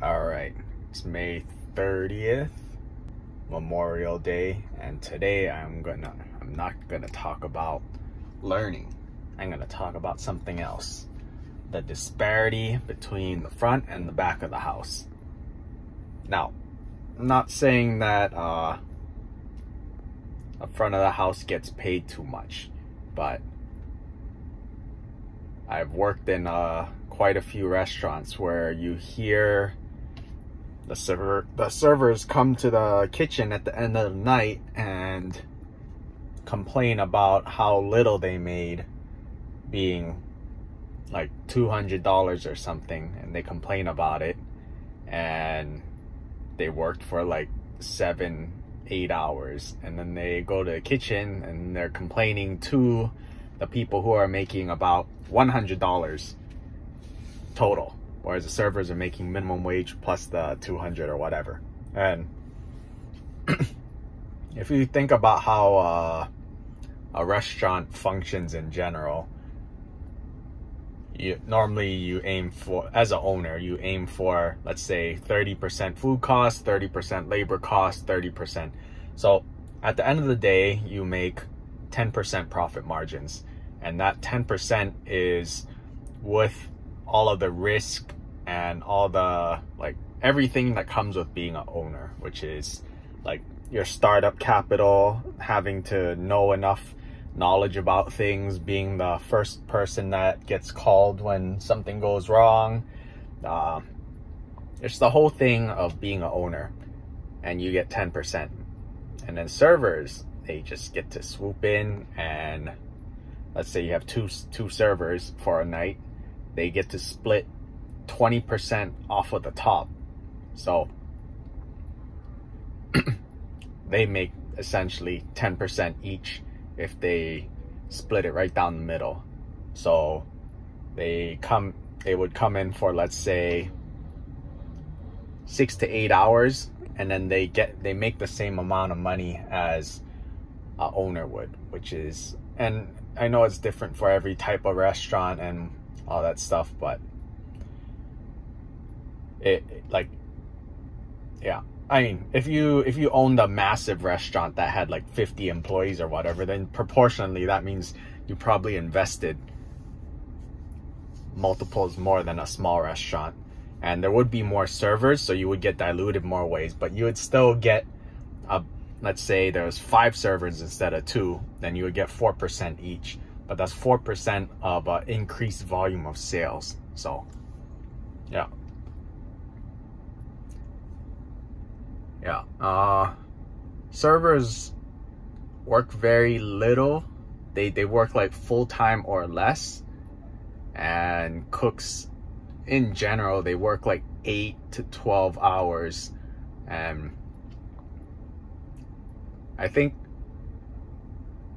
All right, it's May 30th, Memorial Day, and today I'm gonna, I'm not gonna talk about learning. I'm gonna talk about something else. The disparity between the front and the back of the house. Now, I'm not saying that uh, the front of the house gets paid too much, but I've worked in uh, quite a few restaurants where you hear the server the servers come to the kitchen at the end of the night and complain about how little they made being like $200 or something and they complain about it. And they worked for like seven eight hours. And then they go to the kitchen and they're complaining to the people who are making about $100 total whereas the servers are making minimum wage plus the 200 or whatever. And if you think about how uh, a restaurant functions in general you normally you aim for as an owner you aim for let's say 30% food cost 30% labor cost 30% so at the end of the day you make 10% profit margins. And that 10% is with all of the risk and all the like everything that comes with being an owner which is like your startup capital having to know enough knowledge about things, being the first person that gets called when something goes wrong. Uh, it's the whole thing of being an owner, and you get 10%. And then servers, they just get to swoop in and let's say you have two two servers for a night, they get to split 20% off of the top. So they make essentially 10% each if they split it right down the middle. So they come they would come in for let's say six to eight hours and then they get they make the same amount of money as a owner would which is and i know it's different for every type of restaurant and all that stuff but it like yeah I mean, if you if you owned a massive restaurant that had like 50 employees or whatever, then proportionally that means you probably invested multiples more than a small restaurant. And there would be more servers, so you would get diluted more ways, but you would still get a let's say there's five servers instead of two, then you would get 4% each. But that's 4% of an increased volume of sales. So, yeah. yeah uh servers work very little they they work like full-time or less and cooks in general they work like 8 to 12 hours and i think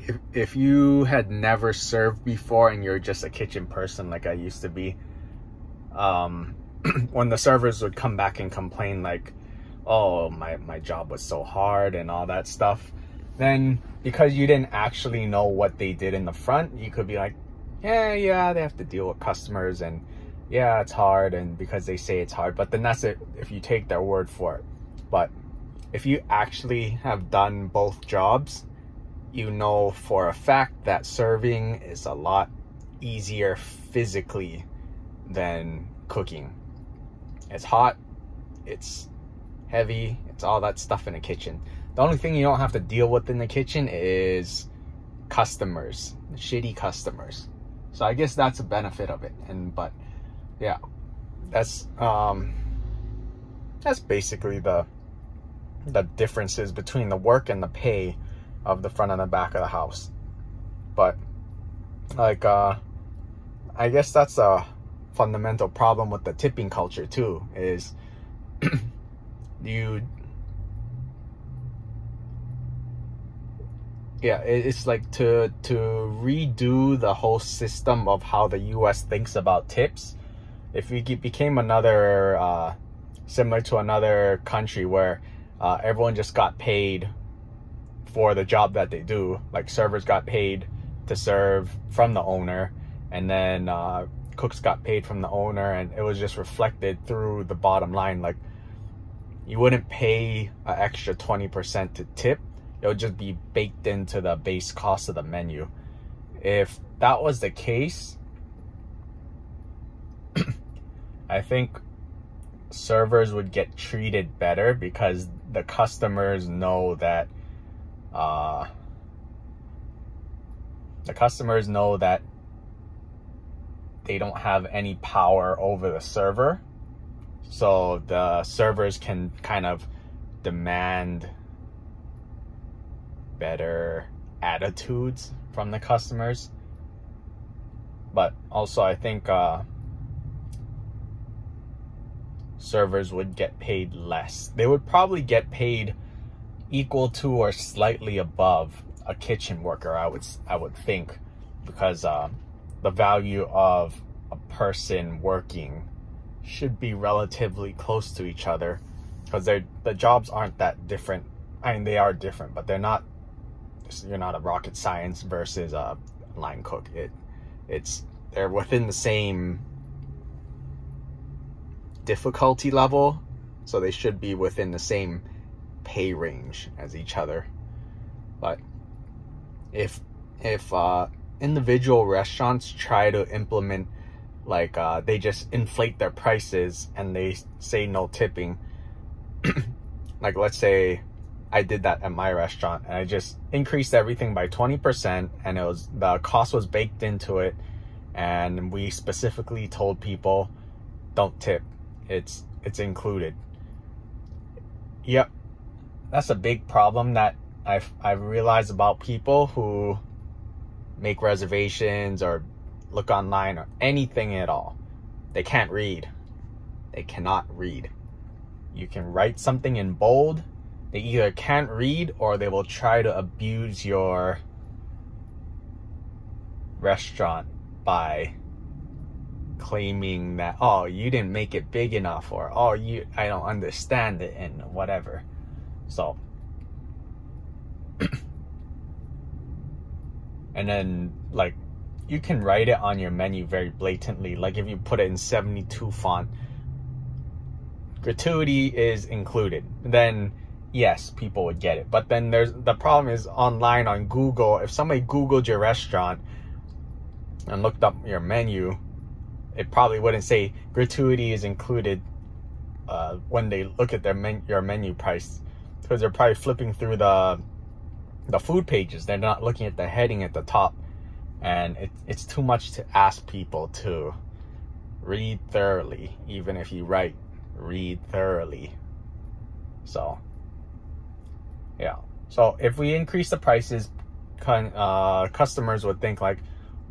if, if you had never served before and you're just a kitchen person like i used to be um when the servers would come back and complain like oh my my job was so hard and all that stuff then because you didn't actually know what they did in the front you could be like yeah yeah they have to deal with customers and yeah it's hard and because they say it's hard but then that's it if you take their word for it. But if you actually have done both jobs you know for a fact that serving is a lot easier physically than cooking it's hot it's heavy. It's all that stuff in the kitchen. The only thing you don't have to deal with in the kitchen is customers, shitty customers. So I guess that's a benefit of it. And but yeah, that's um that's basically the the differences between the work and the pay of the front and the back of the house. But like uh I guess that's a fundamental problem with the tipping culture too is you yeah it's like to to redo the whole system of how the us thinks about tips if we became another uh, similar to another country where uh, everyone just got paid for the job that they do. Like servers got paid to serve from the owner and then uh, cooks got paid from the owner and it was just reflected through the bottom line. Like you wouldn't pay an extra 20% to tip. It would just be baked into the base cost of the menu. If that was the case i think servers would get treated better because the customers know that uh, the customers know that they don't have any power over the server. So the servers can kind of demand better attitudes from the customers. But also, I think uh, servers would get paid less. They would probably get paid equal to or slightly above a kitchen worker, I would I would think, because uh, the value of a person working should be relatively close to each other because they're the jobs aren't that different. I mean, they are different, but they're not. You're not a rocket science versus a line cook. It, it's they're within the same difficulty level, so they should be within the same pay range as each other. But if if uh, individual restaurants try to implement like uh, they just inflate their prices and they say no tipping like let's say I did that at my restaurant and I just increased everything by 20% and it was the cost was baked into it and we specifically told people don't tip. It's it's included. Yep that's a big problem that I've I've realized about people who make reservations or look online or anything at all. They can't read. They cannot read. You can write something in bold. They either can't read or they will try to abuse your restaurant by claiming that oh you didn't make it big enough or oh you I don't understand it and whatever. So. And then like you can write it on your menu very blatantly. Like if you put it in 72 font gratuity is included. Then yes people would get it. But then there's the problem is online on google if somebody googled your restaurant and looked up your menu it probably wouldn't say gratuity is included uh, when they look at their men- your menu price because they're probably flipping through the the food pages. They're not looking at the heading at the top. And it, it's too much to ask people to read thoroughly, even if you write read thoroughly. So, yeah. So if we increase the prices, uh, customers would think like,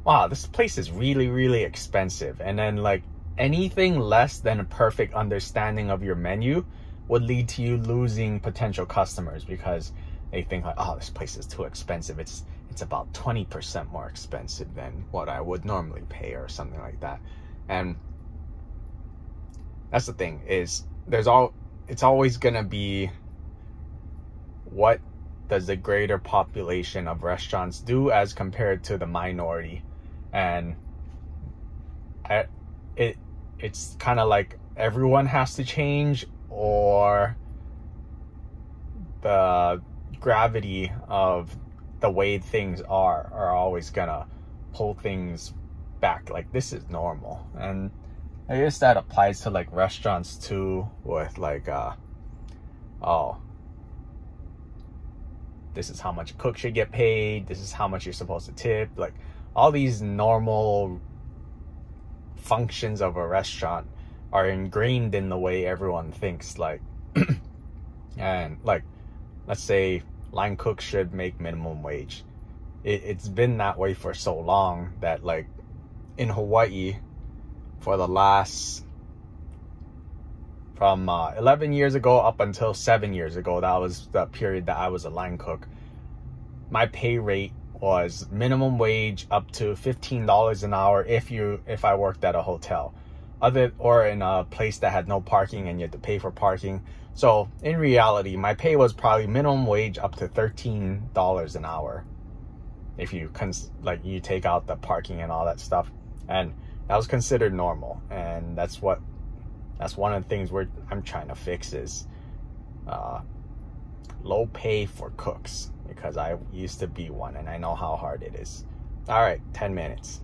wow, this place is really, really expensive. And then like anything less than a perfect understanding of your menu would lead to you losing potential customers because they think like, oh, this place is too expensive. It's it's about 20% more expensive than what I would normally pay or something like that. And that's the thing is there's all it's always gonna be what does the greater population of restaurants do as compared to the minority and I, it it's kind of like everyone has to change or the gravity of the way things are are always gonna pull things back. Like this is normal. And i guess that applies to like restaurants too with like uh oh this is how much a cook should get paid this is how much you're supposed to tip like all these normal functions of a restaurant are ingrained in the way everyone thinks like and like let's say line cooks should make minimum wage. It, it's been that way for so long that like in Hawaii for the last from uh, 11 years ago up until seven years ago, that was the period that I was a line cook. My pay rate was minimum wage up to $15 an hour if you if I worked at a hotel other or in a place that had no parking and you had to pay for parking. So in reality, my pay was probably minimum wage up to $13 an hour. If you cons like you take out the parking and all that stuff. And that was considered normal. And that's what, that's one of the things where I'm trying to fix is uh, low pay for cooks because I used to be one and I know how hard it is. All right, 10 minutes.